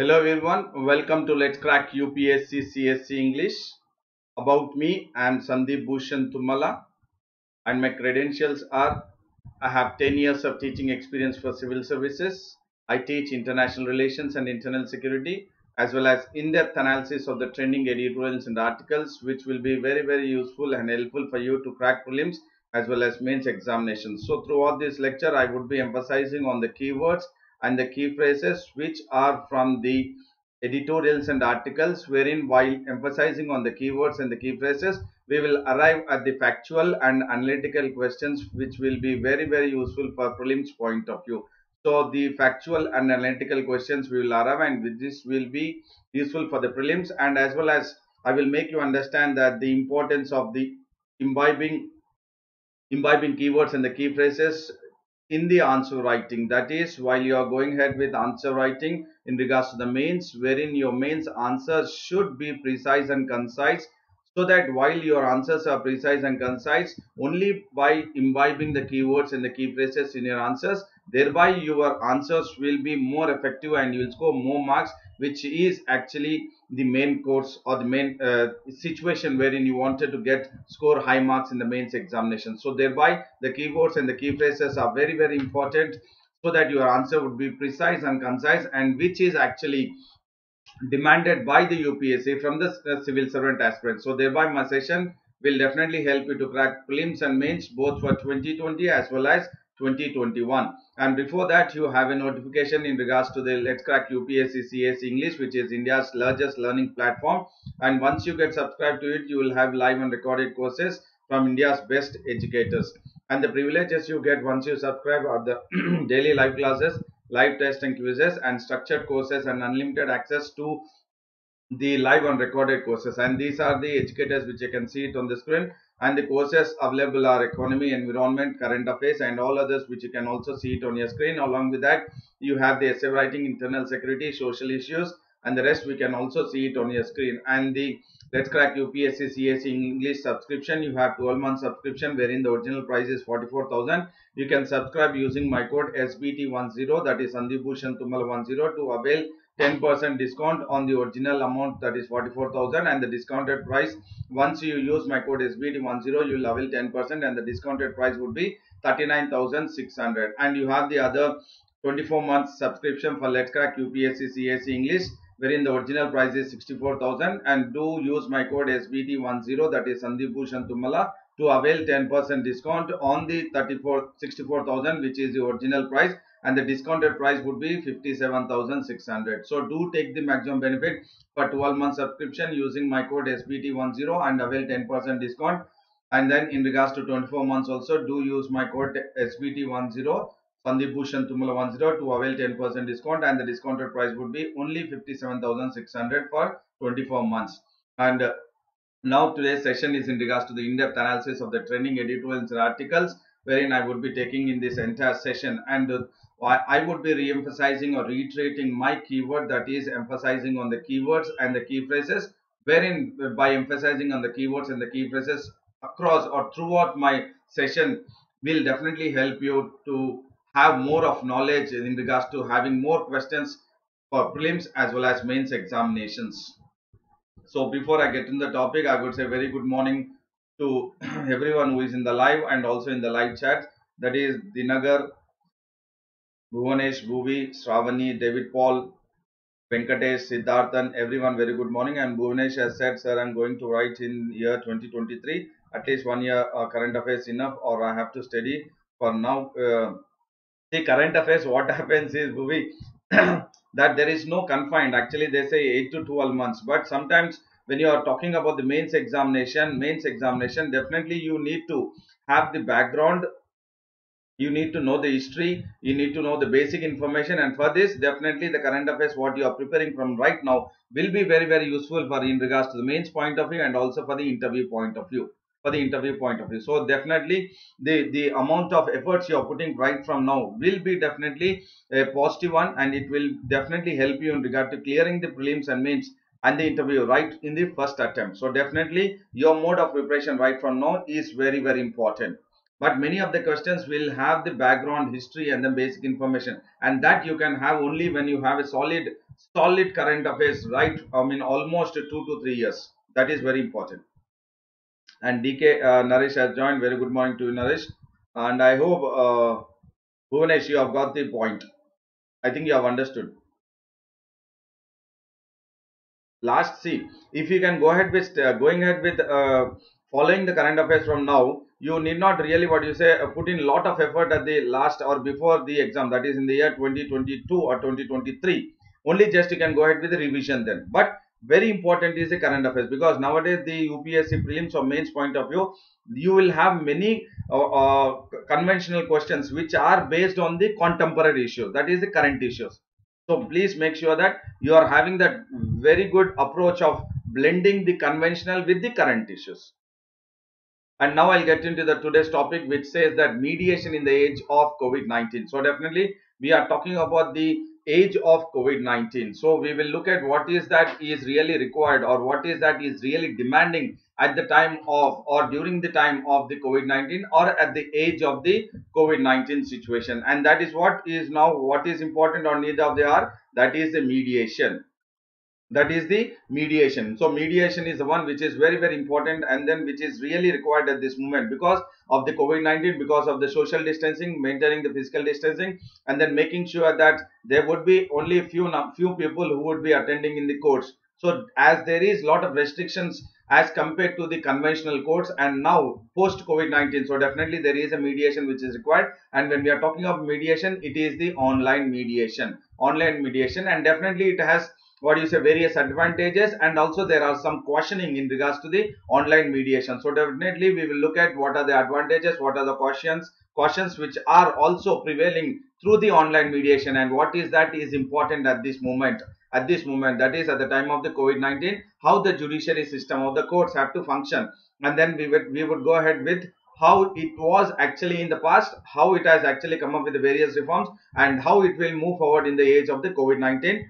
Hello everyone, welcome to Let's Crack UPSC CSE English. About me, I am Sandeep Bhushan Thummala and my credentials are I have 10 years of teaching experience for civil services. I teach international relations and internal security as well as in-depth analysis of the trending editorials and articles which will be very very useful and helpful for you to crack prelims as well as mains examinations. So throughout this lecture I would be emphasizing on the keywords and the key phrases which are from the editorials and articles wherein while emphasizing on the keywords and the key phrases we will arrive at the factual and analytical questions which will be very very useful for prelims point of view. So the factual and analytical questions we will arrive and with this will be useful for the prelims and as well as i will make you understand that the importance of the imbibing imbibing keywords and the key phrases in the answer writing. That is while you are going ahead with answer writing in regards to the mains wherein your mains answers should be precise and concise so that while your answers are precise and concise only by imbibing the keywords and the key phrases in your answers thereby your answers will be more effective and you will score more marks which is actually the main course or the main uh, situation wherein you wanted to get score high marks in the mains examination so thereby the keywords and the key phrases are very very important so that your answer would be precise and concise and which is actually demanded by the UPSC from the uh, civil servant aspirant. So thereby my session will definitely help you to crack prelims and mains both for 2020 as well as 2021 and before that you have a notification in regards to the let's crack upsc cs english which is india's largest learning platform. And once you get subscribed to it you will have live and recorded courses from india's best educators. And the privileges you get once you subscribe are the daily live classes live test and quizzes and structured courses and unlimited access to the live and recorded courses. And these are the educators which you can see it on the screen and the courses available are economy environment current affairs and all others which you can also see it on your screen. Along with that you have the essay writing internal security social issues and the rest we can also see it on your screen. And the let's crack upsc cs english subscription you have 12 month subscription wherein the original price is 44000 you can subscribe using my code sbt10 that is sandeep bhushan tumal 10 to avail 10% discount on the original amount that is 44,000 and the discounted price once you use my code SBT10 you will avail 10% and the discounted price would be 39,600 and you have the other 24 months subscription for Let's Crack UPSC English wherein the original price is 64,000 and do use my code SBT10 that is Sandeep Bhushan Thummala to avail 10% discount on the 34 64,000 which is the original price and the discounted price would be 57,600. So do take the maximum benefit for 12 month subscription using my code SBT10 and avail 10% discount. And then in regards to 24 months also do use my code SBT10 Sandeep Bhushan Thummala 10 to avail 10% discount and the discounted price would be only 57,600 for 24 months. And uh, now today's session is in regards to the in-depth analysis of the trending editorials and articles wherein I would be taking in this entire session and uh, I would be re-emphasizing or reiterating my keyword that is emphasizing on the keywords and the key phrases wherein uh, by emphasizing on the keywords and the key phrases across or throughout my session will definitely help you to have more of knowledge in regards to having more questions for prelims as well as mains examinations. So before I get in the topic, I would say very good morning to everyone who is in the live and also in the live chat. That is Dinagar, Bhuvanesh, Bhuvi, Sravani, David Paul, Venkatesh, Siddharthan, everyone very good morning. And Bhuvanesh has said, sir, I'm going to write in year 2023, at least one year uh, current affairs enough or I have to study for now. Uh, current affairs, what happens is, Bhuvi, that there is no confined. Actually, they say 8 to 12 months. But sometimes when you are talking about the mains examination, mains examination, definitely you need to have the background you need to know the history you need to know the basic information and for this definitely the current affairs what you are preparing from right now will be very very useful for in regards to the mains point of view and also for the interview point of view for the interview point of view. So definitely the the amount of efforts you are putting right from now will be definitely a positive one and it will definitely help you in regard to clearing the prelims and mains and the interview right in the first attempt. So definitely your mode of preparation right from now is very very important but many of the questions will have the background history and the basic information. And that you can have only when you have a solid solid current affairs right i mean almost two to three years. That is very important. And dk uh, naresh has joined. Very good morning to you naresh. And i hope uh, bhuvanesh you have got the point. I think you have understood. Last see if you can go ahead with uh, going ahead with uh, following the current affairs from now you need not really what you say uh, put in lot of effort at the last or before the exam that is in the year 2022 or 2023 only just you can go ahead with the revision then. But very important is the current affairs because nowadays the upsc prelims or mains point of view you will have many uh, uh, conventional questions which are based on the contemporary issues that is the current issues. So please make sure that you are having that very good approach of blending the conventional with the current issues. And now I'll get into the today's topic which says that mediation in the age of COVID-19. So definitely we are talking about the age of COVID-19. So we will look at what is that is really required or what is that is really demanding at the time of or during the time of the COVID-19 or at the age of the COVID-19 situation. And that is what is now what is important or need of the hour that is the mediation that is the mediation. So mediation is the one which is very very important and then which is really required at this moment because of the covid-19 because of the social distancing maintaining the physical distancing and then making sure that there would be only few few people who would be attending in the courts. So as there is lot of restrictions as compared to the conventional courts and now post covid-19 so definitely there is a mediation which is required and when we are talking of mediation it is the online mediation online mediation and definitely it has what you say various advantages and also there are some questioning in regards to the online mediation. So definitely we will look at what are the advantages what are the questions questions which are also prevailing through the online mediation and what is that is important at this moment at this moment that is at the time of the covid-19 how the judiciary system of the courts have to function. And then we would we would go ahead with how it was actually in the past how it has actually come up with the various reforms and how it will move forward in the age of the covid-19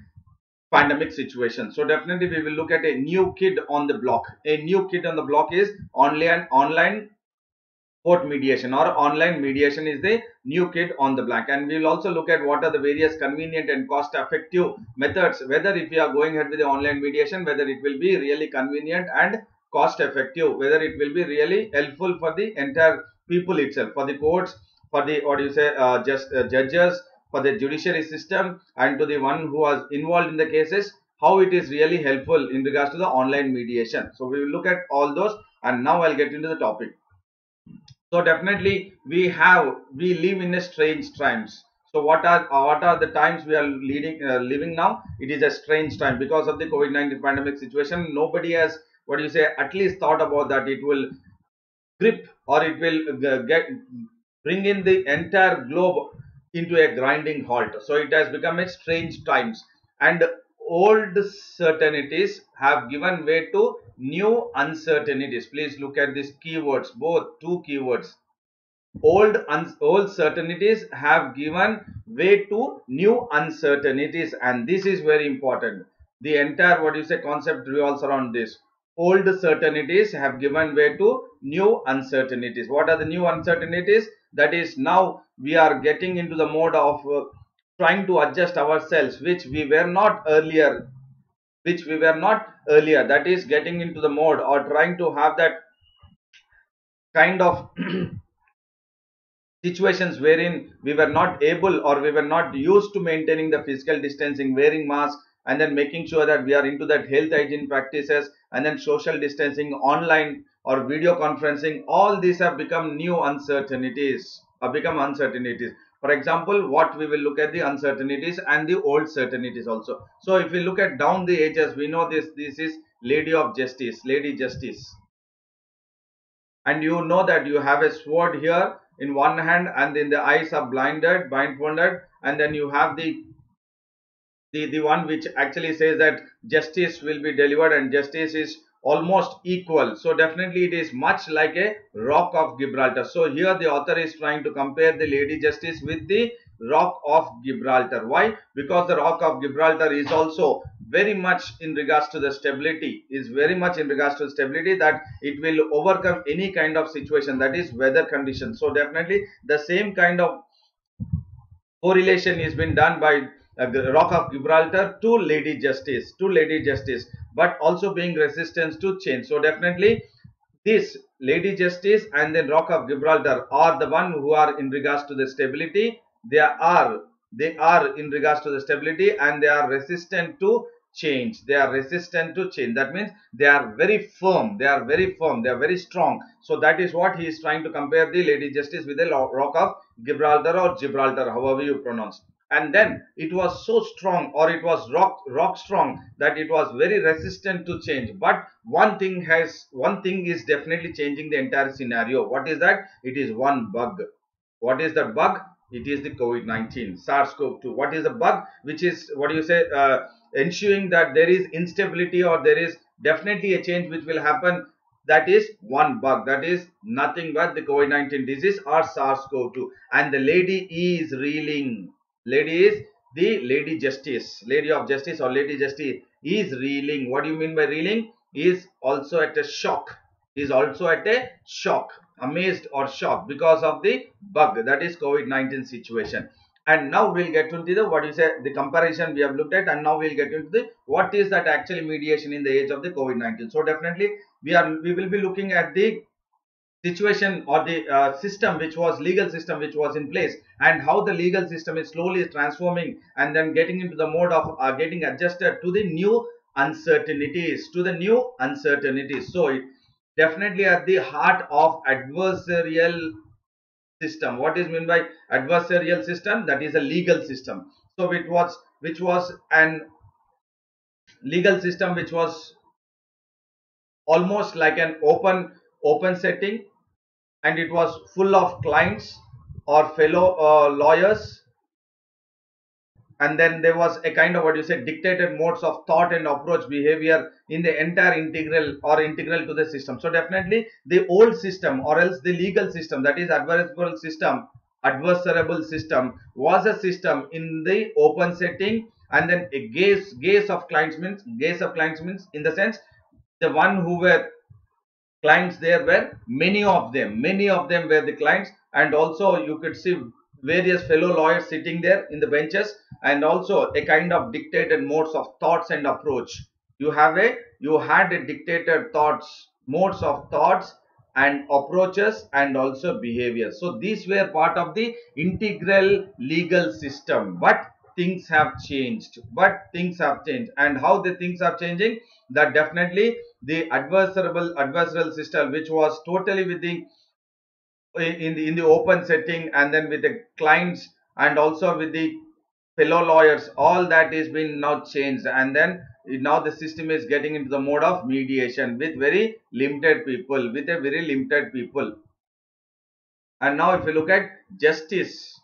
pandemic situation. So definitely we will look at a new kid on the block. A new kid on the block is online online court mediation or online mediation is the new kid on the block. And we will also look at what are the various convenient and cost effective methods whether if we are going ahead with the online mediation whether it will be really convenient and cost effective whether it will be really helpful for the entire people itself for the courts for the what do you say uh, just uh, judges for the judiciary system and to the one who was involved in the cases how it is really helpful in regards to the online mediation. So we will look at all those and now i'll get into the topic. So definitely we have we live in a strange times. So what are what are the times we are leading uh, living now? It is a strange time. Because of the covid-19 pandemic situation nobody has what do you say at least thought about that it will grip or it will get bring in the entire globe into a grinding halt. So it has become a strange times and old certainties have given way to new uncertainties. Please look at these keywords, both two keywords. Old, old certainties have given way to new uncertainties and this is very important. The entire what you say concept revolves around this. Old certainties have given way to new uncertainties. What are the new uncertainties? that is now we are getting into the mode of uh, trying to adjust ourselves which we were not earlier which we were not earlier. That is getting into the mode or trying to have that kind of situations wherein we were not able or we were not used to maintaining the physical distancing wearing masks and then making sure that we are into that health hygiene practices and then social distancing online or video conferencing all these have become new uncertainties become uncertainties. For example what we will look at the uncertainties and the old certainties also. So if we look at down the ages we know this this is lady of justice lady justice. And you know that you have a sword here in one hand and in the eyes are blinded blindfolded and then you have the the the one which actually says that justice will be delivered and justice is almost equal. So definitely it is much like a rock of gibraltar. So here the author is trying to compare the lady justice with the rock of gibraltar. Why? Because the rock of gibraltar is also very much in regards to the stability is very much in regards to stability that it will overcome any kind of situation that is weather conditions. So definitely the same kind of correlation is been done by uh, Rock of Gibraltar to Lady Justice, to Lady Justice, but also being resistance to change. So definitely this Lady Justice and then Rock of Gibraltar are the one who are in regards to the stability. They are they are in regards to the stability and they are resistant to change. They are resistant to change. That means they are very firm. They are very firm. They are very strong. So that is what he is trying to compare the lady justice with the rock of gibraltar or gibraltar however you pronounce and then it was so strong or it was rock rock strong that it was very resistant to change. But one thing has one thing is definitely changing the entire scenario. What is that? It is one bug. What is that bug? It is the covid-19 sars-cov-2 what is the bug? Which is what do you say uh, ensuring that there is instability or there is definitely a change which will happen. That is one bug. That is nothing but the covid-19 disease or sars-cov-2 and the lady is reeling lady is the lady justice. Lady of justice or lady justice is reeling. What do you mean by reeling? Is also at a shock. Is also at a shock. Amazed or shocked because of the bug. That is covid-19 situation. And now we'll get into the what you say the comparison we have looked at and now we'll get into the what is that actually mediation in the age of the covid-19 so definitely we are we will be looking at the situation or the uh, system which was legal system which was in place and how the legal system is slowly transforming and then getting into the mode of uh, getting adjusted to the new uncertainties to the new uncertainties. So it definitely at the heart of adversarial system. What is meant by adversarial system? That is a legal system. So it was which was an legal system which was almost like an open open setting and it was full of clients or fellow uh, lawyers. And then there was a kind of what you say dictated modes of thought and approach behavior in the entire integral or integral to the system. So definitely the old system or else the legal system that is adversarial system adversarial system was a system in the open setting. And then a gaze gaze of clients means gaze of clients means in the sense the one who were clients there were many of them many of them were the clients. And also you could see various fellow lawyers sitting there in the benches. And also a kind of dictated modes of thoughts and approach. You have a you had a dictated thoughts modes of thoughts and approaches and also behavior so these were part of the integral legal system. But things have changed. But things have changed. And how the things are changing that definitely the adversarial adversarial system which was totally with the in the in the open setting and then with the clients and also with the fellow lawyers all that is been now changed. And then now the system is getting into the mode of mediation with very limited people with a very limited people. And now if you look at justice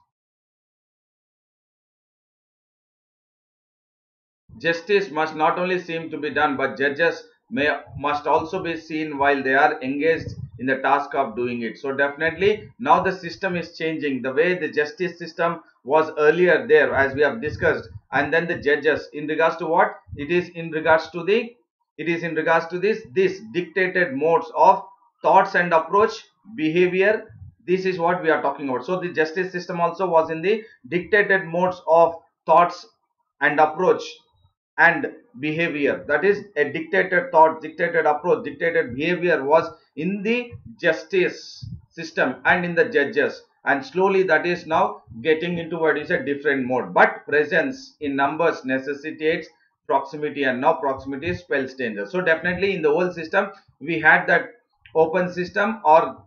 justice must not only seem to be done but judges may must also be seen while they are engaged in the task of doing it. So definitely now the system is changing. The way the justice system was earlier there as we have discussed and then the judges in regards to what? It is in regards to the it is in regards to this this dictated modes of thoughts and approach behavior this is what we are talking about so the justice system also was in the dictated modes of thoughts and approach and behavior that is a dictated thought dictated approach dictated behavior was in the justice system and in the judges. And slowly that is now getting into what is a different mode. But presence in numbers necessitates proximity and now proximity spells danger so definitely in the old system we had that open system or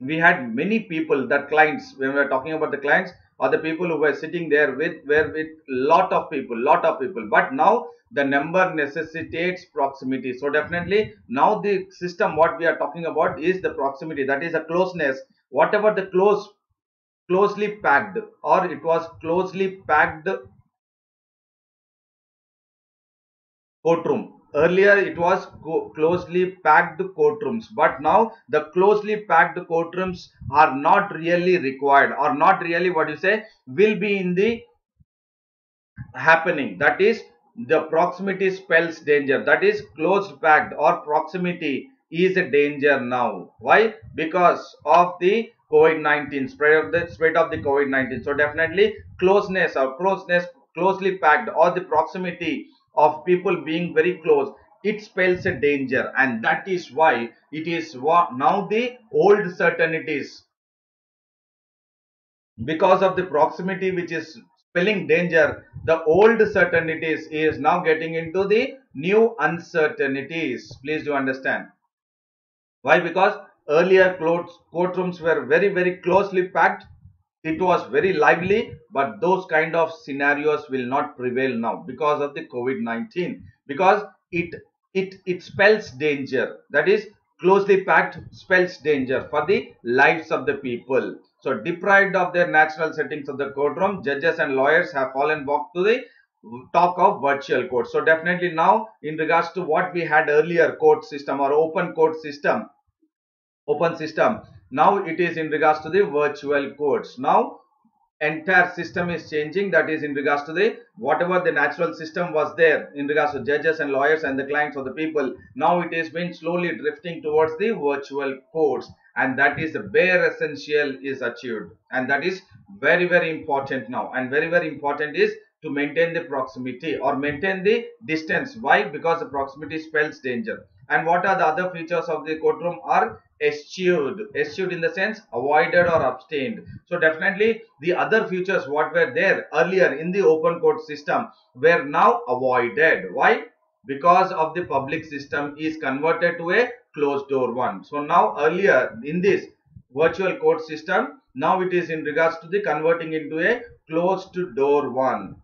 we had many people that clients when we are talking about the clients or the people who were sitting there with were with lot of people lot of people. But now the number necessitates proximity. So definitely now the system what we are talking about is the proximity that is a closeness. Whatever the close closely packed or it was closely packed courtroom earlier it was closely packed courtrooms but now the closely packed courtrooms are not really required or not really what you say will be in the happening. That is the proximity spells danger. That is closed packed or proximity is a danger now. Why? Because of the covid-19 spread of the spread of the covid-19 so definitely closeness or closeness closely packed or the proximity of people being very close it spells a danger and that is why it is what now the old certainties. Because of the proximity which is spelling danger the old certainties is now getting into the new uncertainties. Please do understand. Why? Because earlier clothes courtrooms were very very closely packed it was very lively but those kind of scenarios will not prevail now because of the covid-19 because it it it spells danger. That is closely packed spells danger for the lives of the people. So deprived of their natural settings of the courtroom judges and lawyers have fallen back to the talk of virtual court. So definitely now in regards to what we had earlier court system or open court system open system now it is in regards to the virtual courts now entire system is changing. That is in regards to the whatever the natural system was there in regards to judges and lawyers and the clients of the people. Now it is been slowly drifting towards the virtual courts and that is the bare essential is achieved. And that is very very important now. And very very important is to maintain the proximity or maintain the distance. Why? Because the proximity spells danger and what are the other features of the courtroom are eschewed. Eschewed in the sense avoided or abstained. So definitely the other features what were there earlier in the open court system were now avoided. Why? Because of the public system is converted to a closed door one. So now earlier in this virtual court system now it is in regards to the converting into a closed door one.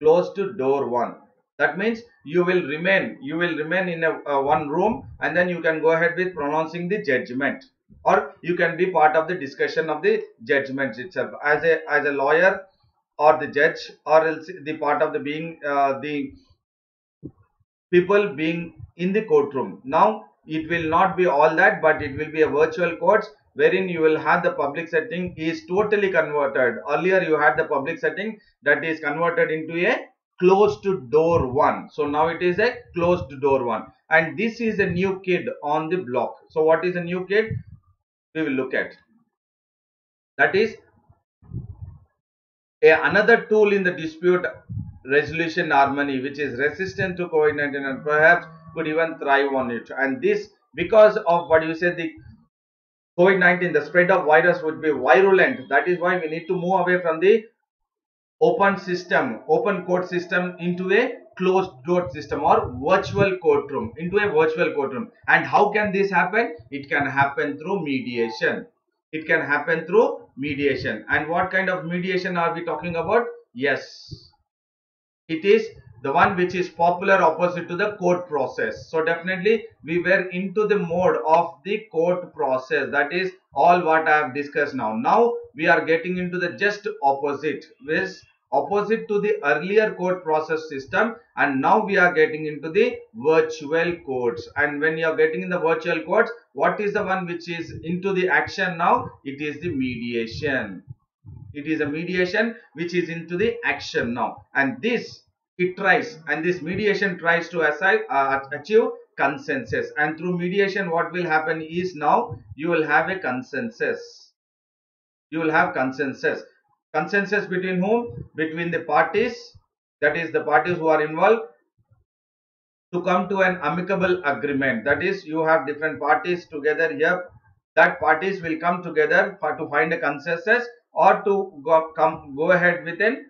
Closed to door one that means you will remain you will remain in a uh, one room and then you can go ahead with pronouncing the judgment. Or you can be part of the discussion of the judgments itself. As a as a lawyer or the judge or else the part of the being uh, the people being in the courtroom. Now it will not be all that but it will be a virtual court wherein you will have the public setting is totally converted. Earlier you had the public setting that is converted into a closed door one. So now it is a closed door one. And this is a new kid on the block. So what is a new kid? We will look at. That is a, another tool in the dispute resolution harmony which is resistant to covid-19 and perhaps could even thrive on it. And this because of what you said the covid-19 the spread of virus would be virulent. That is why we need to move away from the open system, open court system into a closed door system or virtual courtroom, into a virtual courtroom. And how can this happen? It can happen through mediation. It can happen through mediation. And what kind of mediation are we talking about? Yes, it is the one which is popular opposite to the court process. So definitely we were into the mode of the court process. That is all what I have discussed now. Now we are getting into the just opposite which opposite to the earlier court process system and now we are getting into the virtual courts and when you are getting in the virtual courts what is the one which is into the action now? It is the mediation. It is a mediation which is into the action now. And this it tries and this mediation tries to assign, uh, achieve consensus. And through mediation what will happen is now you will have a consensus you will have consensus. Consensus between whom? Between the parties. That is the parties who are involved to come to an amicable agreement. That is you have different parties together here. That parties will come together for to find a consensus or to go, come go ahead with an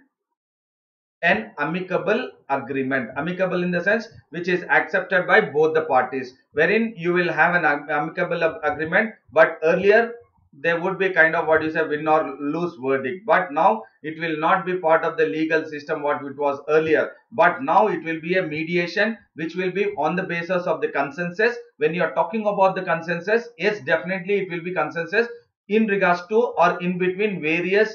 an amicable agreement. Amicable in the sense which is accepted by both the parties wherein you will have an amicable agreement but earlier there would be kind of what you say win or lose verdict. But now it will not be part of the legal system what it was earlier. But now it will be a mediation which will be on the basis of the consensus. When you are talking about the consensus yes definitely it will be consensus in regards to or in between various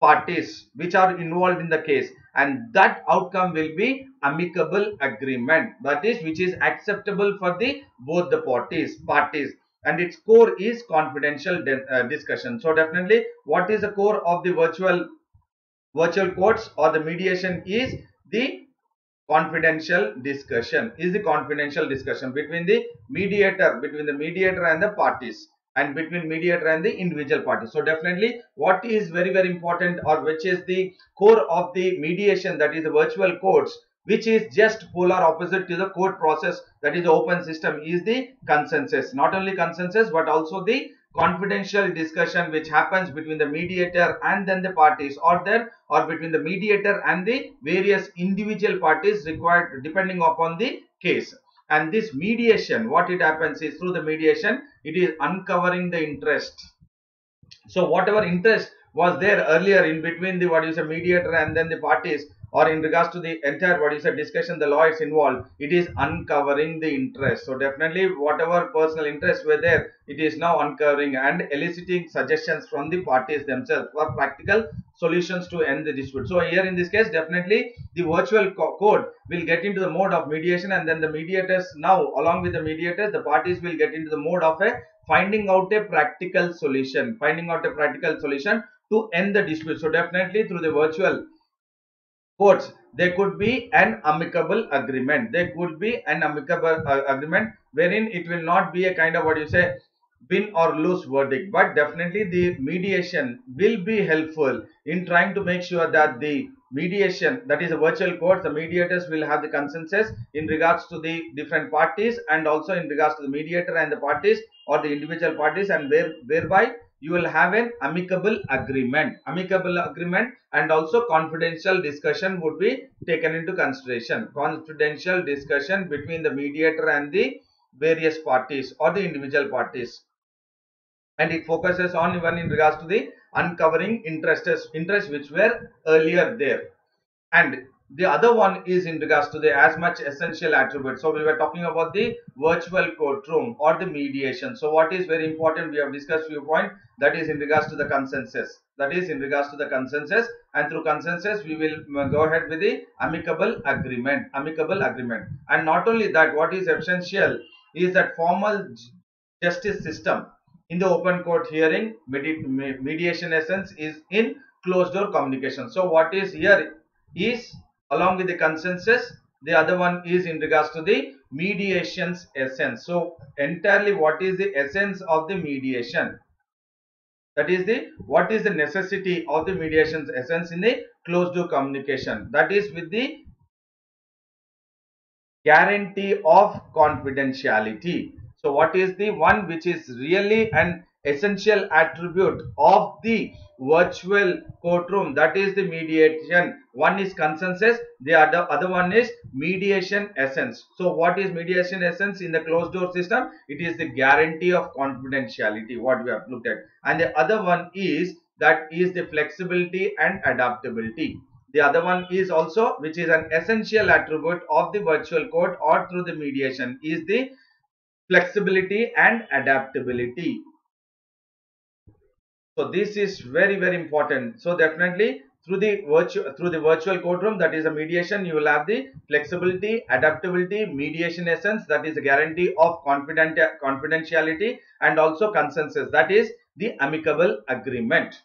parties which are involved in the case. And that outcome will be amicable agreement. That is which is acceptable for the both the parties parties and its core is confidential uh, discussion so definitely what is the core of the virtual virtual courts or the mediation is the confidential discussion is the confidential discussion between the mediator between the mediator and the parties and between mediator and the individual party. So definitely what is very very important or which is the core of the mediation that is the virtual courts which is just polar opposite to the court process that is the open system is the consensus. Not only consensus but also the confidential discussion which happens between the mediator and then the parties or there or between the mediator and the various individual parties required depending upon the case and this mediation what it happens is through the mediation it is uncovering the interest so whatever interest was there earlier in between the what is a mediator and then the parties or in regards to the entire what is a discussion the lawyers involved. It is uncovering the interest. So definitely whatever personal interests were there it is now uncovering and eliciting suggestions from the parties themselves for practical solutions to end the dispute. So here in this case definitely the virtual co code will get into the mode of mediation and then the mediators now along with the mediators the parties will get into the mode of a finding out a practical solution finding out a practical solution to end the dispute. So definitely through the virtual courts there could be an amicable agreement. There could be an amicable uh, agreement wherein it will not be a kind of what you say win or lose verdict. But definitely the mediation will be helpful in trying to make sure that the mediation that is a virtual court the mediators will have the consensus in regards to the different parties and also in regards to the mediator and the parties or the individual parties and where whereby you will have an amicable agreement. Amicable agreement and also confidential discussion would be taken into consideration. Confidential discussion between the mediator and the various parties or the individual parties. And it focuses on even in regards to the uncovering interests interests which were earlier there. And the other one is in regards to the as much essential attribute so we were talking about the virtual courtroom or the mediation. So what is very important we have discussed few points that is in regards to the consensus. That is in regards to the consensus and through consensus we will uh, go ahead with the amicable agreement amicable agreement. And not only that what is essential is that formal justice system in the open court hearing mediation essence is in closed door communication. So what is here is along with the consensus the other one is in regards to the mediation's essence. So entirely what is the essence of the mediation? That is the what is the necessity of the mediation's essence in the closed door communication? That is with the guarantee of confidentiality. So what is the one which is really an essential attribute of the virtual courtroom that is the mediation. One is consensus the other other one is mediation essence. So what is mediation essence? In the closed door system it is the guarantee of confidentiality what we have looked at. And the other one is that is the flexibility and adaptability. The other one is also which is an essential attribute of the virtual court or through the mediation is the flexibility and adaptability so this is very very important. So definitely through the virtual through the virtual courtroom that is a mediation you will have the flexibility, adaptability, mediation essence that is a guarantee of confident confidentiality and also consensus that is the amicable agreement.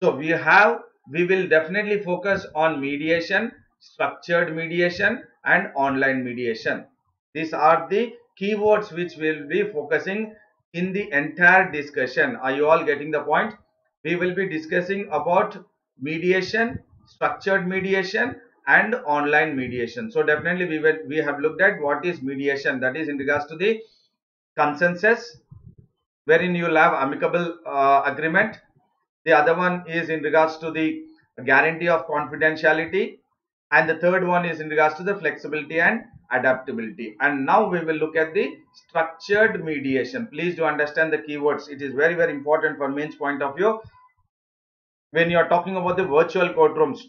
So we have we will definitely focus on mediation, structured mediation and online mediation. These are the keywords which we will be focusing in the entire discussion. Are you all getting the point? We will be discussing about mediation, structured mediation and online mediation. So definitely we will we have looked at what is mediation that is in regards to the consensus wherein you have amicable uh, agreement. The other one is in regards to the guarantee of confidentiality and the third one is in regards to the flexibility and adaptability. And now we will look at the structured mediation. Please do understand the keywords. It is very very important for mains point of view. When you are talking about the virtual courtrooms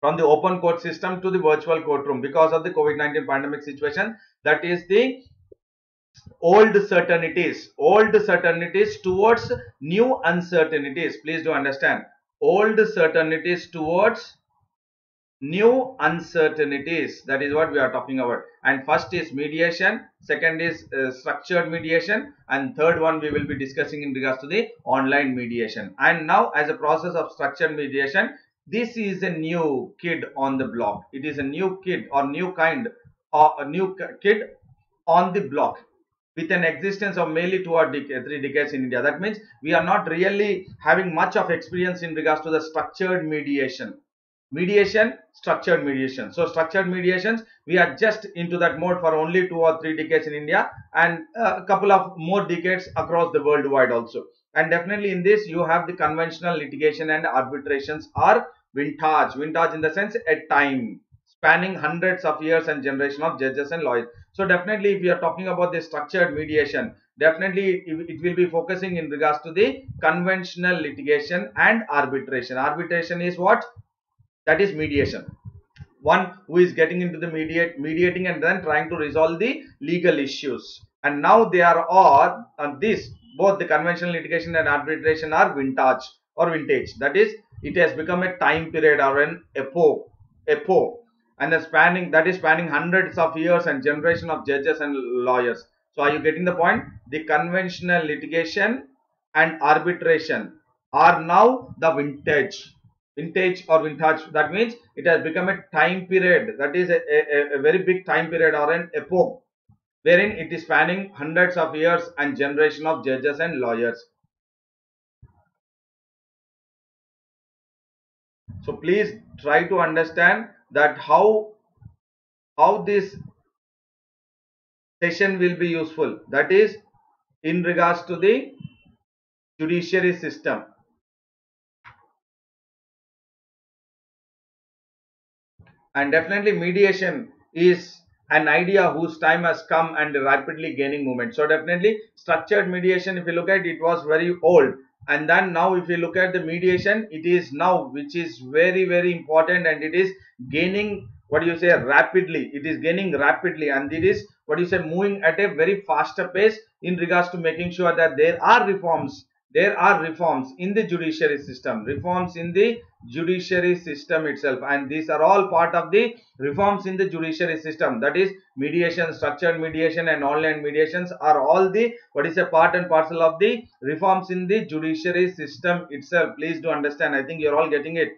from the open court system to the virtual courtroom because of the covid-19 pandemic situation that is the old certainties old certainties towards new uncertainties. Please do understand. Old certainties towards new uncertainties. That is what we are talking about. And first is mediation second is uh, structured mediation and third one we will be discussing in regards to the online mediation. And now as a process of structured mediation this is a new kid on the block. It is a new kid or new kind or a new kid on the block. With an existence of merely two or dec three decades in India. That means we are not really having much of experience in regards to the structured mediation. Mediation, structured mediation. So structured mediations, we are just into that mode for only two or three decades in India and a couple of more decades across the worldwide also. And definitely in this, you have the conventional litigation and arbitrations are vintage. Vintage in the sense a time spanning hundreds of years and generation of judges and lawyers. So definitely if we are talking about the structured mediation, definitely it will be focusing in regards to the conventional litigation and arbitration. Arbitration is what? That is mediation. One who is getting into the mediate, mediating and then trying to resolve the legal issues. And now they are all on this both the conventional litigation and arbitration are vintage or vintage. That is, it has become a time period or an epoch, epoch, and the spanning that is spanning hundreds of years and generation of judges and lawyers. So, are you getting the point? The conventional litigation and arbitration are now the vintage vintage or vintage that means it has become a time period that is a, a, a very big time period or an epoch wherein it is spanning hundreds of years and generation of judges and lawyers. So please try to understand that how how this session will be useful that is in regards to the judiciary system. And definitely mediation is an idea whose time has come and rapidly gaining movement. So definitely structured mediation, if you look at it, it was very old. And then now if you look at the mediation, it is now which is very, very important and it is gaining what do you say rapidly. It is gaining rapidly and it is what do you say moving at a very faster pace in regards to making sure that there are reforms there are reforms in the judiciary system reforms in the judiciary system itself and these are all part of the reforms in the judiciary system. That is mediation structured mediation and online mediations are all the what is a part and parcel of the reforms in the judiciary system itself. Please do understand i think you're all getting it.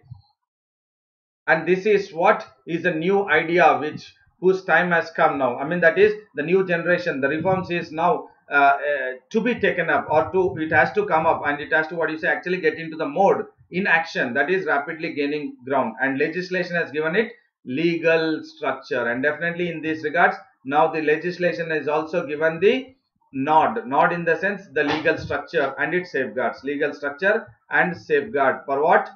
And this is what is a new idea which whose time has come now. I mean that is the new generation the reforms is now to be taken up or to it has to come up and it has to what you say actually get into the mode in action that is rapidly gaining ground. And legislation has given it legal structure. And definitely in this regards now the legislation is also given the nod. Nod in the sense the legal structure and its safeguards. Legal structure and safeguard for what?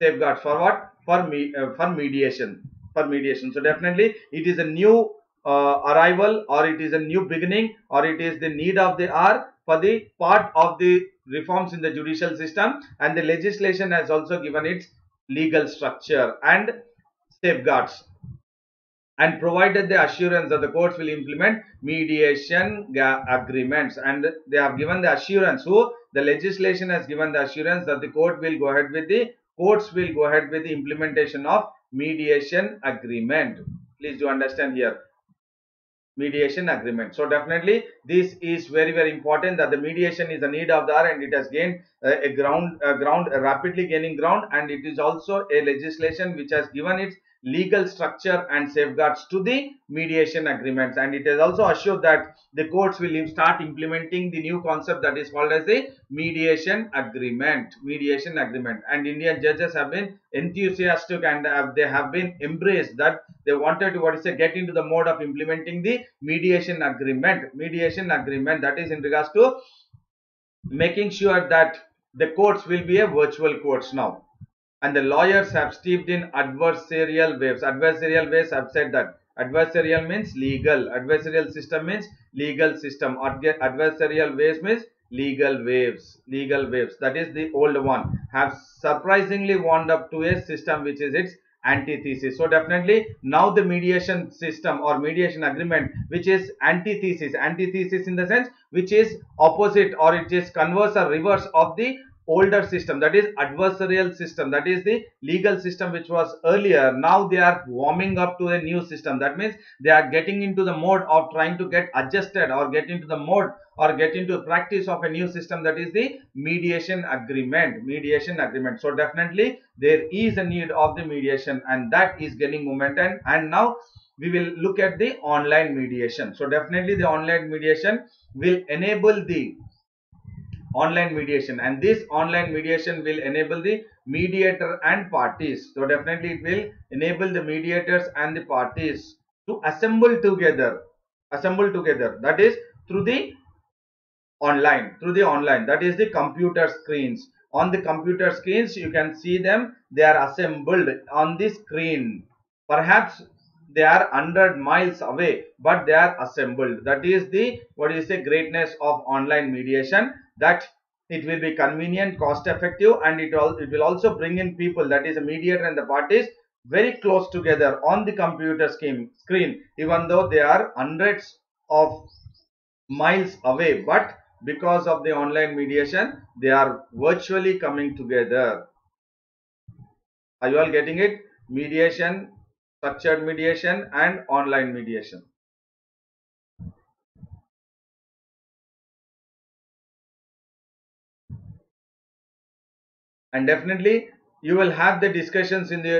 Safeguards for what? For me uh, for mediation. For mediation. So definitely it is a new uh, arrival or it is a new beginning or it is the need of the hour for the part of the reforms in the judicial system and the legislation has also given its legal structure and safeguards and provided the assurance that the courts will implement mediation agreements. And they have given the assurance. Who? The legislation has given the assurance that the court will go ahead with the courts will go ahead with the implementation of mediation agreement. Please do understand here mediation agreement. So definitely this is very very important that the mediation is a need of the hour and it has gained uh, a ground a ground a rapidly gaining ground and it is also a legislation which has given its legal structure and safeguards to the mediation agreements. And it is also assured that the courts will start implementing the new concept that is called as the mediation agreement mediation agreement. And indian judges have been enthusiastic and have, they have been embraced that they wanted to what is say get into the mode of implementing the mediation agreement. Mediation agreement that is in regards to making sure that the courts will be a virtual courts now and the lawyers have steeped in adversarial waves. Adversarial waves have said that adversarial means legal. Adversarial system means legal system. Adversarial waves means legal waves. Legal waves. That is the old one. Have surprisingly wound up to a system which is its antithesis. So definitely now the mediation system or mediation agreement which is antithesis. Antithesis in the sense which is opposite or it is converse or reverse of the older system that is adversarial system that is the legal system which was earlier. Now they are warming up to a new system. That means they are getting into the mode of trying to get adjusted or get into the mode or get into practice of a new system that is the mediation agreement mediation agreement. So definitely there is a need of the mediation and that is gaining momentum and now we will look at the online mediation. So definitely the online mediation will enable the online mediation and this online mediation will enable the mediator and parties. So definitely it will enable the mediators and the parties to assemble together, assemble together. That is through the online, through the online. That is the computer screens. On the computer screens, you can see them. They are assembled on the screen. Perhaps they are 100 miles away, but they are assembled. That is the what is the greatness of online mediation. That it will be convenient, cost effective, and it all it will also bring in people. That is a mediator and the parties very close together on the computer screen, screen even though they are hundreds of miles away. But because of the online mediation they are virtually coming together. Are you all getting it? Mediation structured mediation and online mediation and definitely you will have the discussions in the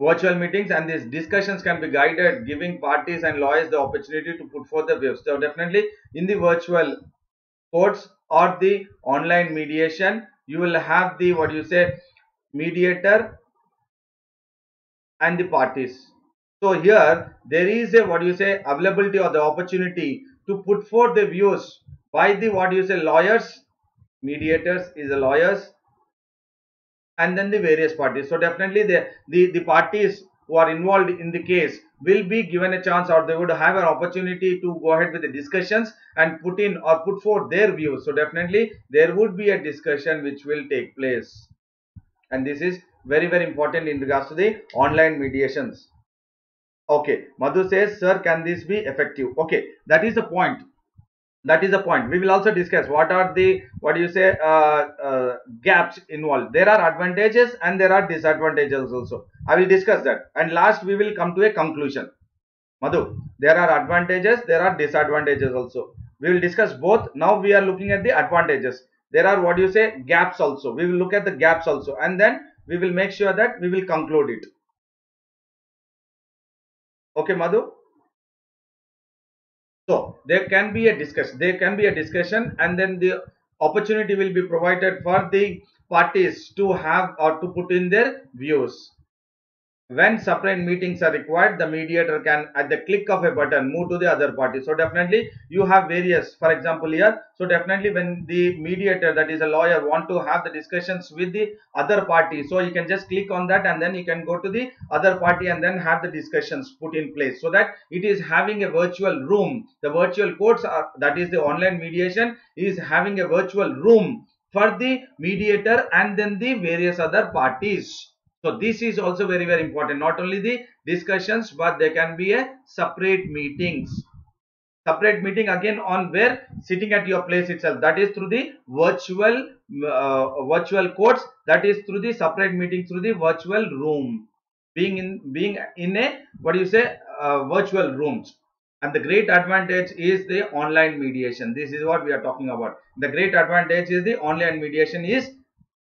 virtual meetings and these discussions can be guided giving parties and lawyers the opportunity to put forth their views so definitely in the virtual courts or the online mediation you will have the what you say mediator and the parties. So here there is a what you say availability or the opportunity to put forth the views by the what you say lawyers. Mediators is the lawyers and then the various parties. So definitely the, the, the parties who are involved in the case will be given a chance or they would have an opportunity to go ahead with the discussions and put in or put forth their views. So definitely there would be a discussion which will take place. And this is very very important in regards to the online mediations. Okay, Madhu says, sir, can this be effective? Okay, that is the point that is the point. We will also discuss what are the what do you say uh, uh, gaps involved. There are advantages and there are disadvantages also. I will discuss that. And last we will come to a conclusion. Madhu there are advantages there are disadvantages also. We will discuss both. Now we are looking at the advantages. There are what do you say gaps also. We will look at the gaps also. And then we will make sure that we will conclude it. Okay madhu so there can be a discussion, there can be a discussion and then the opportunity will be provided for the parties to have or to put in their views. When separate meetings are required, the mediator can at the click of a button move to the other party. So definitely you have various, for example here, so definitely when the mediator that is a lawyer want to have the discussions with the other party, so you can just click on that and then you can go to the other party and then have the discussions put in place so that it is having a virtual room. The virtual courts are that is the online mediation is having a virtual room for the mediator and then the various other parties so this is also very very important. Not only the discussions but there can be a separate meetings. Separate meeting again on where sitting at your place itself. That is through the virtual uh, virtual courts. That is through the separate meeting through the virtual room. Being in being in a what do you say uh, virtual rooms. And the great advantage is the online mediation. This is what we are talking about. The great advantage is the online mediation is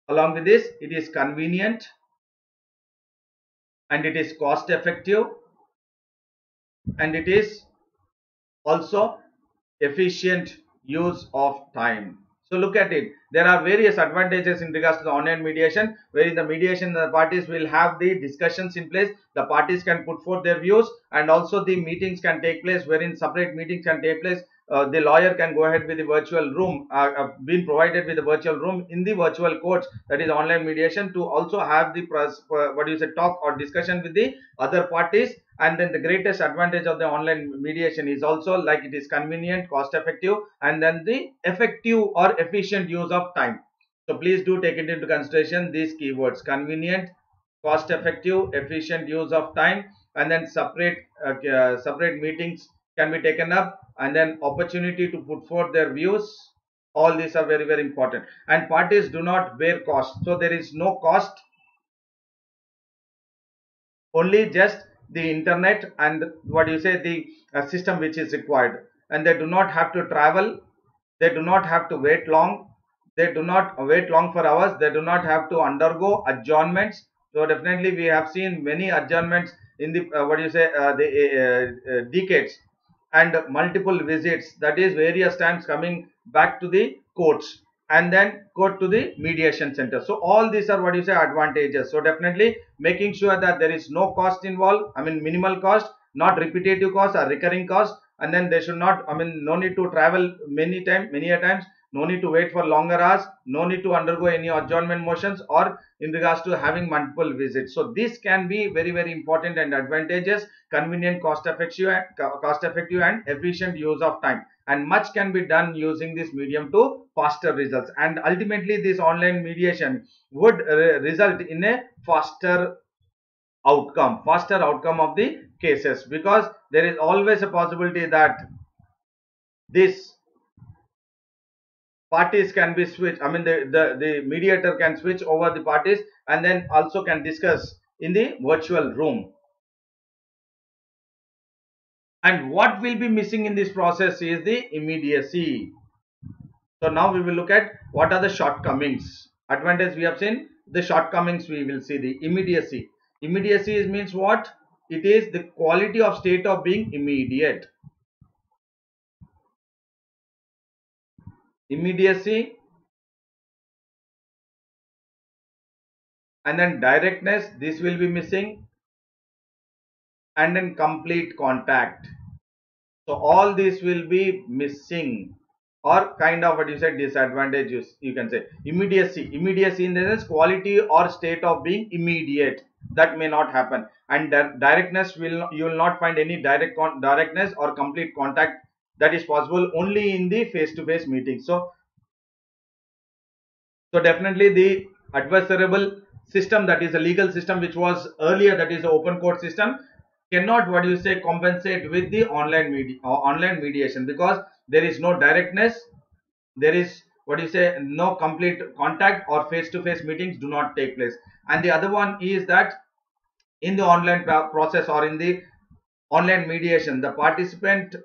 along with this it is convenient and it is cost effective and it is also efficient use of time. So look at it. There are various advantages in regards to the online mediation where in the mediation the parties will have the discussions in place. The parties can put forth their views and also the meetings can take place wherein separate meetings can take place uh, the lawyer can go ahead with the virtual room uh, uh, being provided with the virtual room in the virtual courts that is online mediation to also have the press, uh, what you say talk or discussion with the other parties. And then the greatest advantage of the online mediation is also like it is convenient cost effective and then the effective or efficient use of time. So please do take it into consideration these keywords convenient cost effective efficient use of time and then separate uh, uh, separate meetings can be taken up and then opportunity to put forth their views. All these are very very important. And parties do not bear cost. So there is no cost. Only just the internet and what you say the uh, system which is required. And they do not have to travel. They do not have to wait long. They do not wait long for hours. They do not have to undergo adjournments. So definitely we have seen many adjournments in the uh, what do you say uh, the uh, uh, decades and multiple visits that is various times coming back to the courts and then go to the mediation center. So all these are what you say advantages. So definitely making sure that there is no cost involved i mean minimal cost not repetitive cost or recurring cost and then they should not i mean no need to travel many times many a times no need to wait for longer hours. No need to undergo any adjournment motions or in regards to having multiple visits. So this can be very very important and advantageous convenient cost effective cost effective and efficient use of time. And much can be done using this medium to faster results. And ultimately this online mediation would result in a faster outcome faster outcome of the cases. Because there is always a possibility that this parties can be switched i mean the, the the mediator can switch over the parties and then also can discuss in the virtual room. And what will be missing in this process is the immediacy. So now we will look at what are the shortcomings. Advantage we have seen the shortcomings we will see the immediacy. Immediacy means what? It is the quality of state of being immediate immediacy and then directness this will be missing and then complete contact. So all this will be missing or kind of what you said disadvantages you can say. Immediacy immediacy in the sense quality or state of being immediate that may not happen. And directness will you will not find any direct directness or complete contact that is possible only in the face-to-face -face meeting. So so definitely the adversarial system that is a legal system which was earlier that is the open court system cannot what you say compensate with the online media uh, online mediation because there is no directness there is what you say no complete contact or face-to-face -face meetings do not take place. And the other one is that in the online process or in the online mediation the participant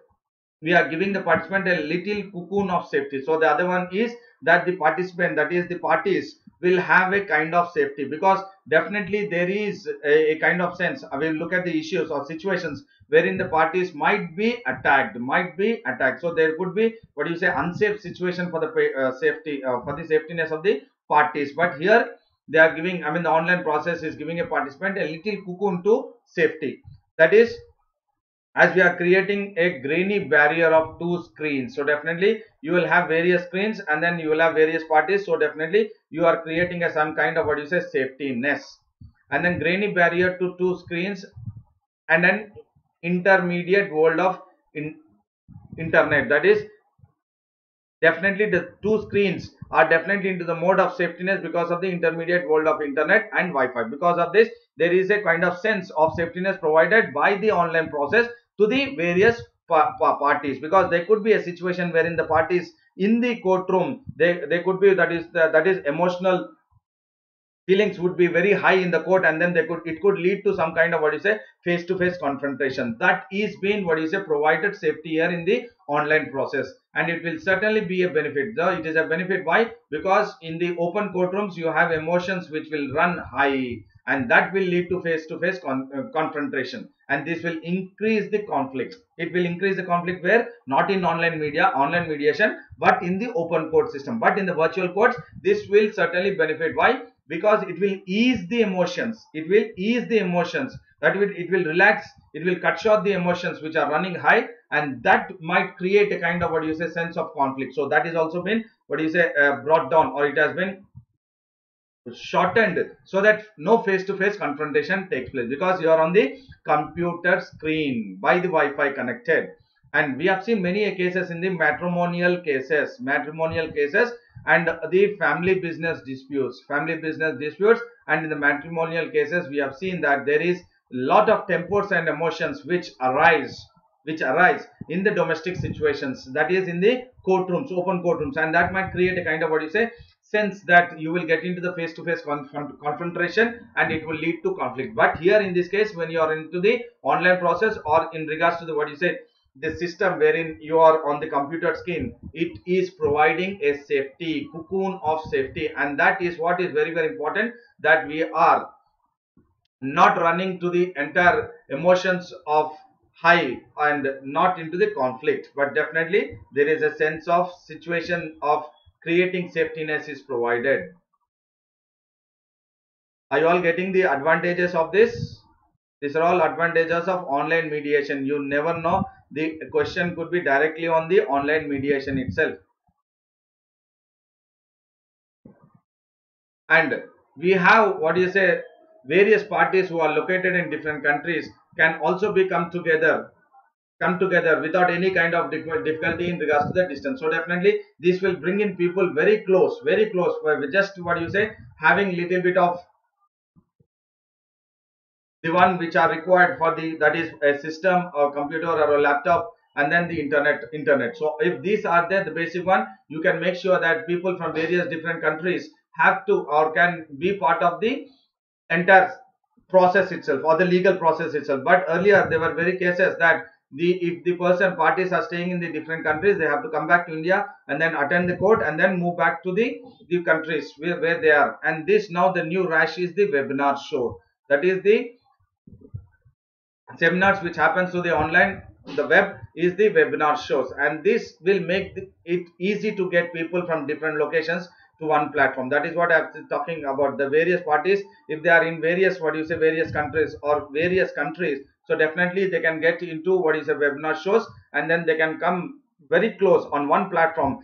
we are giving the participant a little cocoon of safety. So the other one is that the participant, that is the parties, will have a kind of safety because definitely there is a, a kind of sense. I will look at the issues or situations wherein the parties might be attacked, might be attacked. So there could be what do you say unsafe situation for the uh, safety uh, for the safetyness of the parties. But here they are giving, I mean the online process is giving a participant a little cocoon to safety. That is as we are creating a grainy barrier of two screens so definitely you will have various screens and then you will have various parties so definitely you are creating a some kind of what you say safety nest and then grainy barrier to two screens and then intermediate world of in internet. That is definitely the two screens are definitely into the mode of safetyness because of the intermediate world of internet and wi-fi. Because of this there is a kind of sense of safetyness provided by the online process to the various pa pa parties because there could be a situation wherein the parties in the courtroom they they could be that is the, that is emotional feelings would be very high in the court and then they could it could lead to some kind of what you say face to face confrontation. That is being what you say provided safety here in the online process. And it will certainly be a benefit. Though it is a benefit. Why? Because in the open courtrooms you have emotions which will run high and that will lead to face to face con uh, confrontation. And this will increase the conflict. It will increase the conflict where not in online media online mediation but in the open court system. But in the virtual courts this will certainly benefit. Why? Because it will ease the emotions. It will ease the emotions. That will it will relax. It will cut short the emotions which are running high. And that might create a kind of what you say sense of conflict. So that is also been what you say uh, brought down or it has been shortened so that no face-to-face -face confrontation takes place because you are on the computer screen by the Wi-Fi connected. And we have seen many cases in the matrimonial cases matrimonial cases and the family business disputes family business disputes. And in the matrimonial cases we have seen that there is lot of tempers and emotions which arise which arise in the domestic situations that is in the courtrooms open courtrooms. And that might create a kind of what you say sense that you will get into the face-to-face -face confrontation and it will lead to conflict. But here in this case when you are into the online process or in regards to the what you say the system wherein you are on the computer screen it is providing a safety cocoon of safety. And that is what is very very important that we are not running to the entire emotions of high and not into the conflict. But definitely there is a sense of situation of creating safetiness is provided. Are you all getting the advantages of this? These are all advantages of online mediation. You never know. The question could be directly on the online mediation itself. And we have what you say various parties who are located in different countries can also be come together come together without any kind of difficulty in regards to the distance. So definitely this will bring in people very close very close just what you say having little bit of the one which are required for the that is a system or computer or a laptop and then the internet internet. So if these are there the basic one you can make sure that people from various different countries have to or can be part of the entire process itself or the legal process itself. But earlier there were very cases that the if the person parties are staying in the different countries they have to come back to india and then attend the court and then move back to the the countries where, where they are. And this now the new rash is the webinar show. That is the seminars which happens to the online the web is the webinar shows. And this will make it easy to get people from different locations to one platform. That is what i'm talking about. The various parties if they are in various what you say various countries or various countries so definitely they can get into what is a webinar shows and then they can come very close on one platform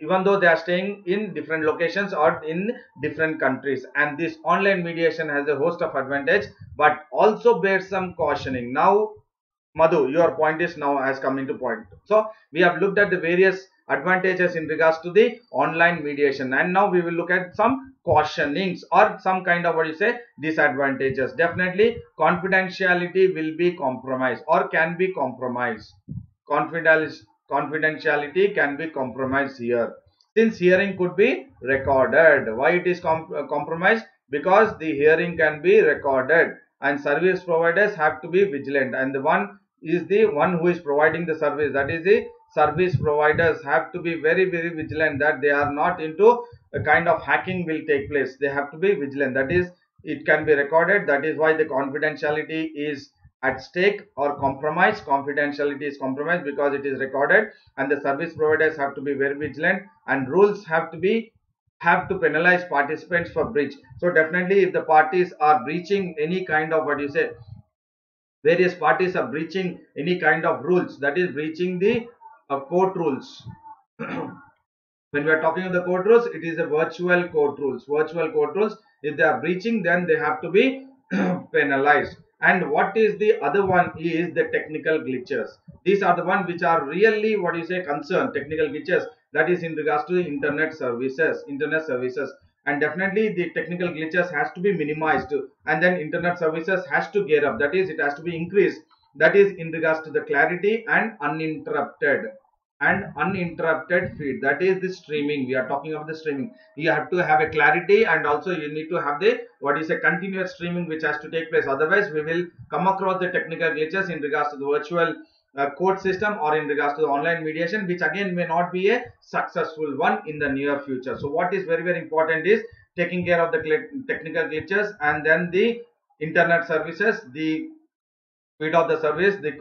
even though they are staying in different locations or in different countries. And this online mediation has a host of advantage but also bears some cautioning. Now madhu your point is now has come into point. So we have looked at the various advantages in regards to the online mediation. And now we will look at some cautionings or some kind of what you say disadvantages. Definitely confidentiality will be compromised or can be compromised. Confidentiality confidentiality can be compromised here. Since hearing could be recorded why it is com uh, compromised? Because the hearing can be recorded and service providers have to be vigilant. And the one is the one who is providing the service that is the service providers have to be very very vigilant that they are not into a kind of hacking will take place. They have to be vigilant. That is it can be recorded. That is why the confidentiality is at stake or compromised. Confidentiality is compromised because it is recorded and the service providers have to be very vigilant and rules have to be have to penalize participants for breach. So definitely if the parties are breaching any kind of what you say various parties are breaching any kind of rules that is breaching the uh, court rules. when we are talking of the court rules, it is a virtual court rules. Virtual court rules, if they are breaching, then they have to be penalized. And what is the other one is the technical glitches. These are the one which are really what you say concern technical glitches that is in regards to the internet services, internet services and definitely the technical glitches has to be minimized and then internet services has to gear up that is it has to be increased that is in regards to the clarity and uninterrupted and uninterrupted feed. That is the streaming. We are talking about the streaming. You have to have a clarity and also you need to have the what is a continuous streaming which has to take place. Otherwise we will come across the technical glitches in regards to the virtual uh, court system or in regards to the online mediation which again may not be a successful one in the near future. So what is very very important is taking care of the technical glitches and then the internet services the speed of the service, the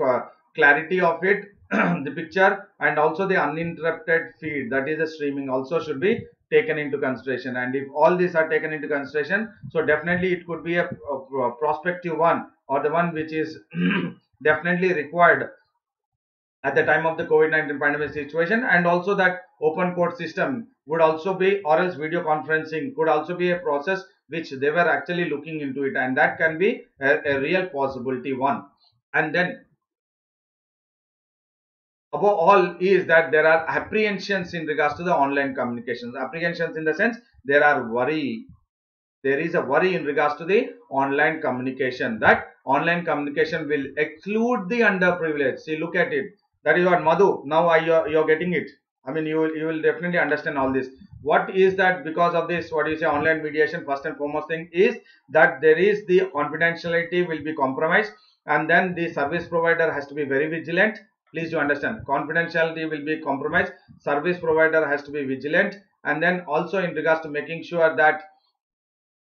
clarity of it, the picture and also the uninterrupted feed that is the streaming also should be taken into consideration. And if all these are taken into consideration so definitely it could be a, a prospective one or the one which is definitely required at the time of the COVID-19 pandemic situation. And also that open court system would also be or else video conferencing could also be a process which they were actually looking into it. And that can be a, a real possibility one and then above all is that there are apprehensions in regards to the online communications. Apprehensions in the sense there are worry there is a worry in regards to the online communication that online communication will exclude the underprivileged. See look at it. That is what madhu now I, you're, you're getting it. I mean you will you will definitely understand all this. What is that because of this what you say online mediation first and foremost thing is that there is the confidentiality will be compromised and then the service provider has to be very vigilant. Please do understand confidentiality will be compromised. Service provider has to be vigilant. And then also in regards to making sure that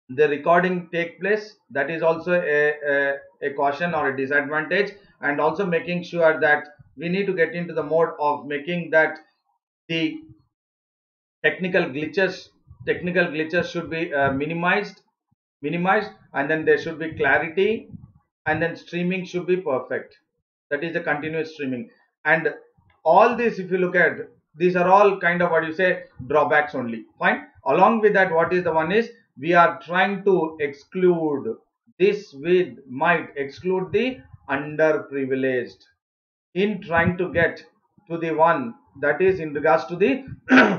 the recording take place that is also a, a, a caution or a disadvantage. And also making sure that we need to get into the mode of making that the technical glitches technical glitches should be uh, minimized minimized. And then there should be clarity and then streaming should be perfect. That is the continuous streaming. And all this if you look at these are all kind of what you say drawbacks only. Fine. Along with that what is the one is we are trying to exclude this with might exclude the underprivileged. In trying to get to the one that is in regards to the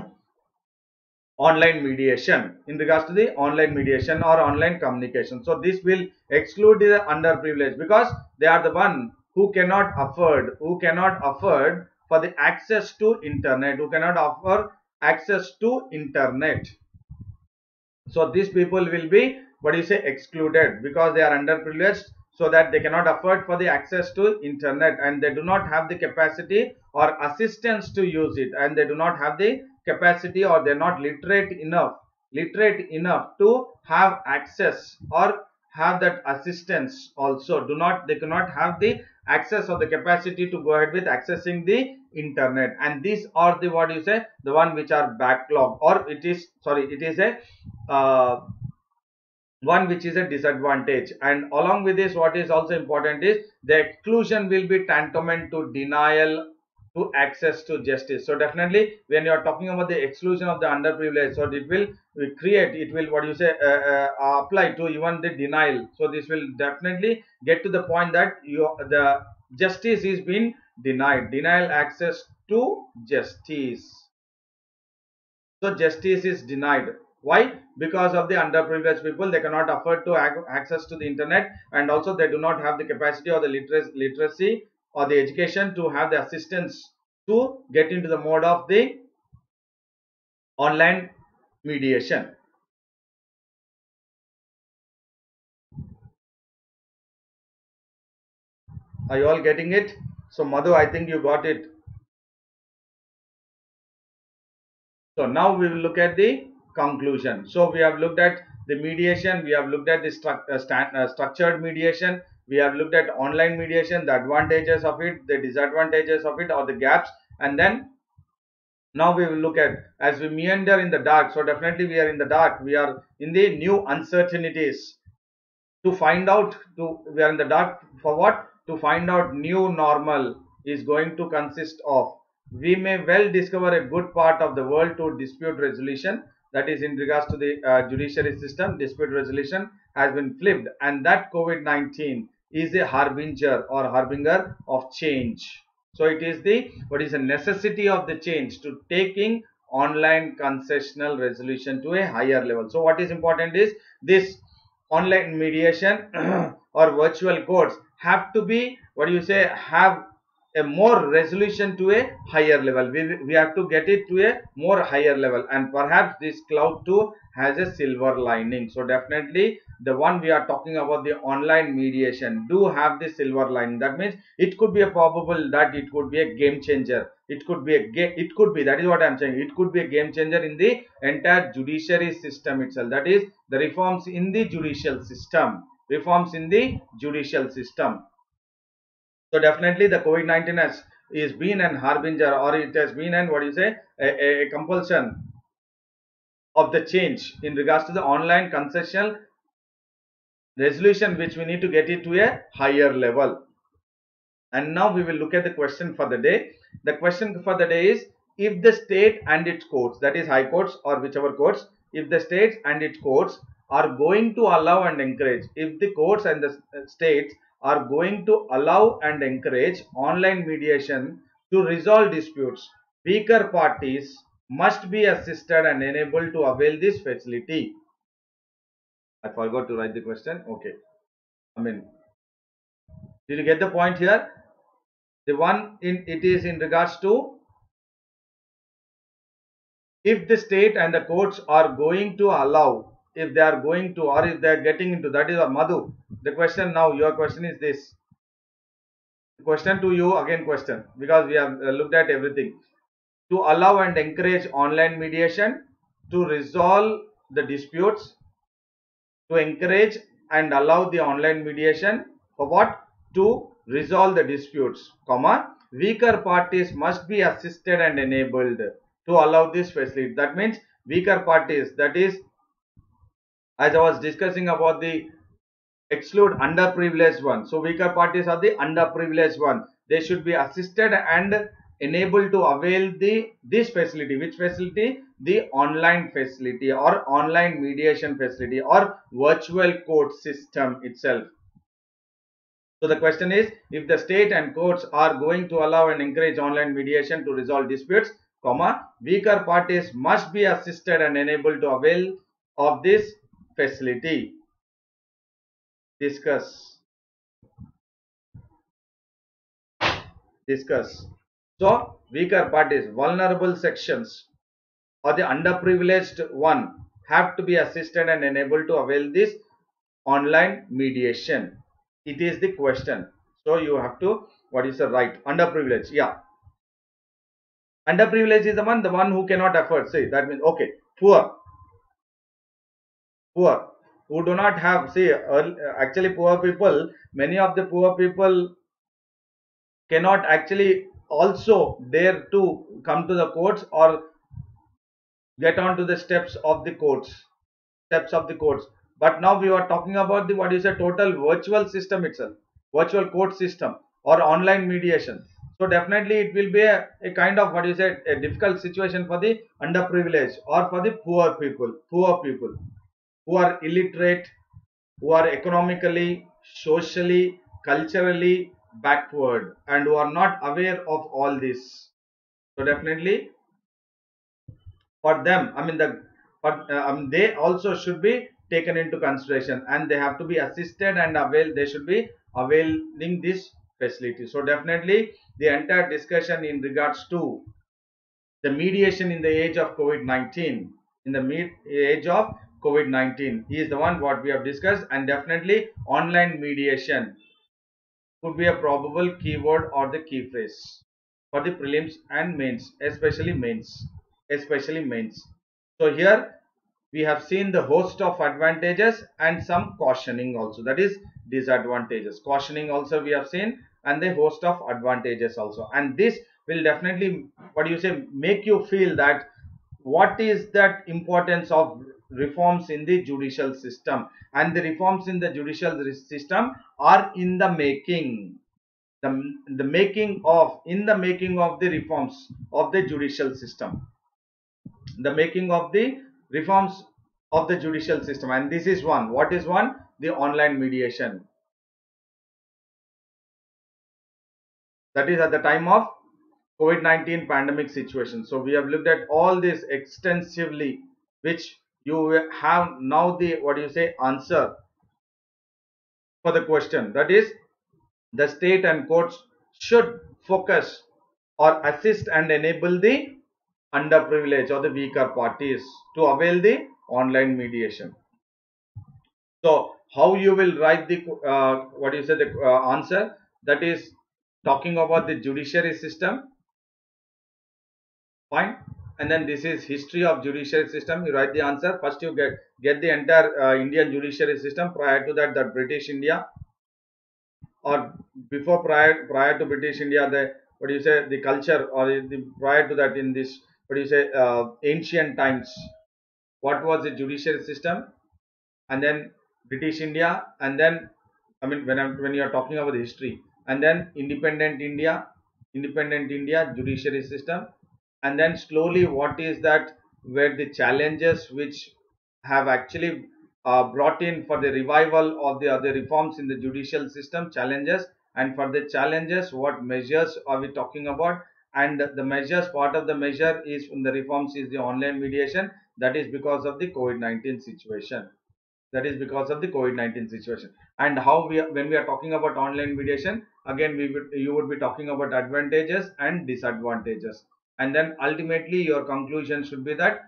online mediation. In regards to the online mediation or online communication. So this will exclude the underprivileged because they are the one who cannot afford who cannot afford for the access to internet who cannot offer access to internet. So these people will be what you say excluded because they are underprivileged so that they cannot afford for the access to internet and they do not have the capacity or assistance to use it and they do not have the capacity or they're not literate enough literate enough to have access or have that assistance also. Do not they cannot have the access or the capacity to go ahead with accessing the internet. And these are the what you say the one which are backlog or it is sorry it is a uh, one which is a disadvantage. And along with this what is also important is the exclusion will be tantamount to denial to access to justice. So definitely when you are talking about the exclusion of the underprivileged so it will create it will what you say uh, uh, apply to even the denial. So this will definitely get to the point that you the justice is being denied. Denial access to justice. So justice is denied. Why? Because of the underprivileged people they cannot afford to access to the internet and also they do not have the capacity or the literacy or the education to have the assistance to get into the mode of the online mediation. Are you all getting it? So madhu i think you got it. So now we will look at the conclusion. So we have looked at the mediation, we have looked at the stru uh, uh, structured mediation, we have looked at online mediation, the advantages of it, the disadvantages of it or the gaps and then now we will look at as we meander in the dark. So definitely we are in the dark, we are in the new uncertainties to find out to we are in the dark for what? To find out new normal is going to consist of we may well discover a good part of the world to dispute resolution that is in regards to the uh, judiciary system dispute resolution has been flipped and that covid-19 is a harbinger or harbinger of change. So it is the what is the necessity of the change? To taking online concessional resolution to a higher level. So what is important is this online mediation or virtual courts have to be what do you say have a more resolution to a higher level. We, we have to get it to a more higher level. And perhaps this cloud 2 has a silver lining. So definitely the one we are talking about the online mediation do have the silver lining. That means it could be a probable that it could be a game changer. It could be a game it could be that is what i'm saying. It could be a game changer in the entire judiciary system itself. That is the reforms in the judicial system reforms in the judicial system so definitely the COVID-19 has is been an harbinger or it has been an what do you say a, a compulsion of the change in regards to the online concessional resolution which we need to get it to a higher level. And now we will look at the question for the day. The question for the day is if the state and its courts that is high courts or whichever courts if the states and its courts are going to allow and encourage if the courts and the uh, states are going to allow and encourage online mediation to resolve disputes. Weaker parties must be assisted and enabled to avail this facility. I forgot to write the question. Okay. I mean, did you get the point here? The one in it is in regards to if the state and the courts are going to allow if they are going to or if they are getting into that is a madhu. The question now your question is this. Question to you again question because we have uh, looked at everything. To allow and encourage online mediation to resolve the disputes to encourage and allow the online mediation for what? To resolve the disputes comma weaker parties must be assisted and enabled to allow this facility. That means weaker parties that is as i was discussing about the exclude underprivileged one so weaker parties are the underprivileged one they should be assisted and enabled to avail the this facility. Which facility? The online facility or online mediation facility or virtual court system itself. So the question is if the state and courts are going to allow and encourage online mediation to resolve disputes comma weaker parties must be assisted and enabled to avail of this facility discuss discuss. So weaker parties vulnerable sections or the underprivileged one have to be assisted and enabled to avail this online mediation. It is the question. So you have to what is the right? Underprivileged yeah. Underprivileged is the one the one who cannot afford. Say that means okay poor poor who do not have see uh, actually poor people many of the poor people cannot actually also dare to come to the courts or get onto the steps of the courts steps of the courts. But now we are talking about the what is a total virtual system itself virtual court system or online mediation. So definitely it will be a, a kind of what you said a difficult situation for the underprivileged or for the poor people poor people who are illiterate who are economically socially culturally backward and who are not aware of all this. So definitely for them i mean the but uh, um, they also should be taken into consideration and they have to be assisted and avail they should be availing this facility. So definitely the entire discussion in regards to the mediation in the age of covid-19 in the age of covid-19 He is the one what we have discussed and definitely online mediation could be a probable keyword or the key phrase for the prelims and mains especially mains especially mains. So here we have seen the host of advantages and some cautioning also that is disadvantages. Cautioning also we have seen and the host of advantages also. And this will definitely what do you say make you feel that what is that importance of reforms in the judicial system. And the reforms in the judicial system are in the making. The, the making of in the making of the reforms of the judicial system. The making of the reforms of the judicial system. And this is one. What is one? The online mediation. That is at the time of covid-19 pandemic situation. So we have looked at all this extensively which you have now the what do you say answer for the question. That is the state and courts should focus or assist and enable the underprivileged or the weaker parties to avail the online mediation. So how you will write the uh, what do you say the uh, answer? That is talking about the judiciary system. Fine and then this is history of judiciary system. You write the answer. First you get get the entire uh, indian judiciary system. Prior to that the british india. Or before prior prior to british india the what do you say the culture or the prior to that in this what do you say uh, ancient times. What was the judiciary system? And then british india. And then i mean when i'm when you are talking about history. And then independent india. Independent india judiciary system and then slowly what is that where the challenges which have actually uh, brought in for the revival of the other reforms in the judicial system challenges. And for the challenges what measures are we talking about? And the measures part of the measure is in the reforms is the online mediation. That is because of the covid-19 situation. That is because of the covid-19 situation. And how we are, when we are talking about online mediation again we would you would be talking about advantages and disadvantages and then ultimately your conclusion should be that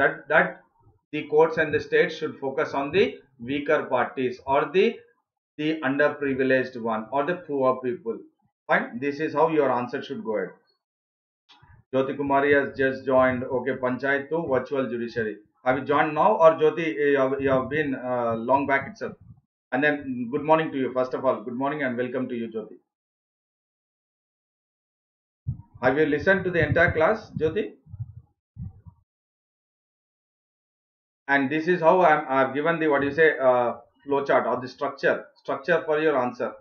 that that the courts and the states should focus on the weaker parties or the the underprivileged one or the poor people. Fine. This is how your answer should go ahead. Jyoti Kumari has just joined okay panchayat to virtual judiciary. Have you joined now? Or Jyoti you have, you have been uh, long back itself. And then good morning to you first of all. Good morning and welcome to you Jyoti have you listened to the entire class Jyoti? And this is how I'm, I've given the what you say uh, flow chart or the structure structure for your answer.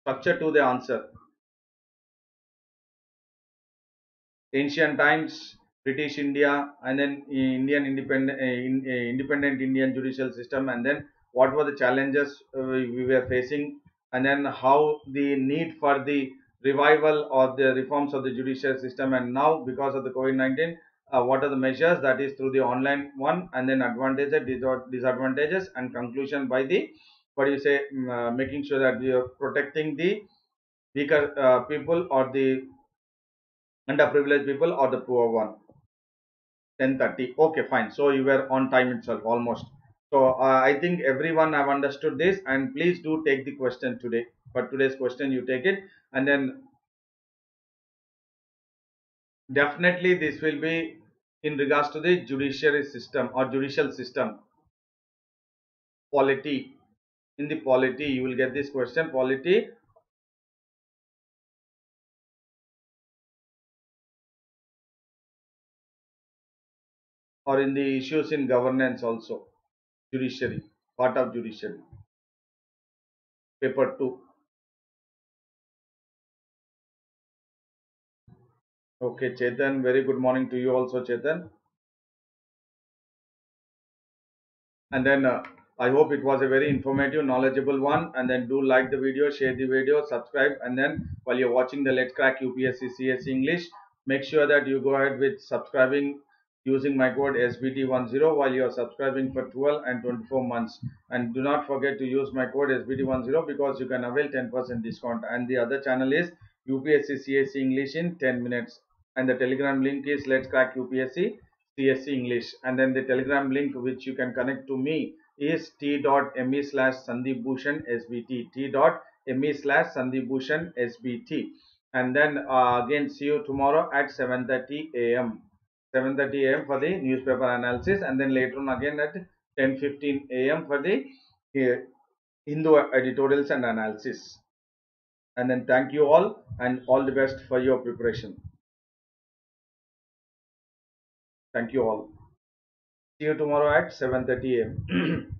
Structure to the answer. Ancient times british india and then indian independent uh, in, uh, independent indian judicial system and then what were the challenges uh, we were facing and then how the need for the revival or the reforms of the judicial system. And now because of the covid-19 uh, what are the measures? That is through the online one and then advantages disadvantages and conclusion by the what you say um, uh, making sure that we are protecting the weaker uh, people or the underprivileged people or the poor one. 10:30 okay fine. So you were on time itself almost. So uh, i think everyone have understood this and please do take the question today. For today's question you take it and then definitely this will be in regards to the judiciary system or judicial system. Polity. In the polity you will get this question polity. Or in the issues in governance also judiciary part of judiciary. Paper 2 okay chetan very good morning to you also chetan and then uh, i hope it was a very informative knowledgeable one and then do like the video share the video subscribe and then while you're watching the let's crack upsc cs english make sure that you go ahead with subscribing using my code SBT10 while you are subscribing for 12 and 24 months. And do not forget to use my code SBT10 because you can avail 10% discount. And the other channel is UPSC CSE English in 10 minutes. And the telegram link is Let's Crack UPSC CSE English. And then the telegram link which you can connect to me is t.me slash Sandeep Bhushan SBT. t.me slash Sandeep Bhushan SBT. And then uh, again see you tomorrow at 7.30 a.m. 7:30 a.m. for the newspaper analysis and then later on again at 10:15 a.m. for the uh, Hindu editorials and analysis. And then thank you all and all the best for your preparation. Thank you all. See you tomorrow at 7:30 a.m.